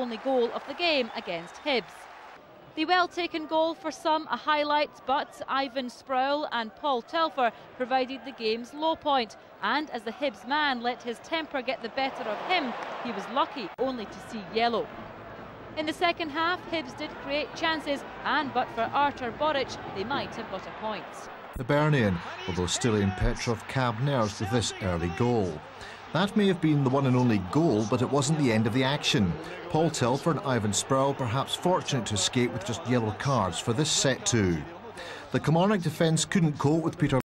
only goal of the game against Hibs. The well-taken goal for some a highlight, but Ivan Sproule and Paul Telfer provided the game's low point. And as the Hibs man let his temper get the better of him, he was lucky only to see yellow. In the second half, Hibs did create chances, and but for Artur Boruc, they might have got a point. The Hibernian, although Stiliyan Petrov cabbed nerves with this early goal. That may have been the one and only goal, but it wasn't the end of the action. Paul Telfer and Ivan Sproule perhaps fortunate to escape with just yellow cards for this set too. The Kilmarnock defence couldn't cope with Peter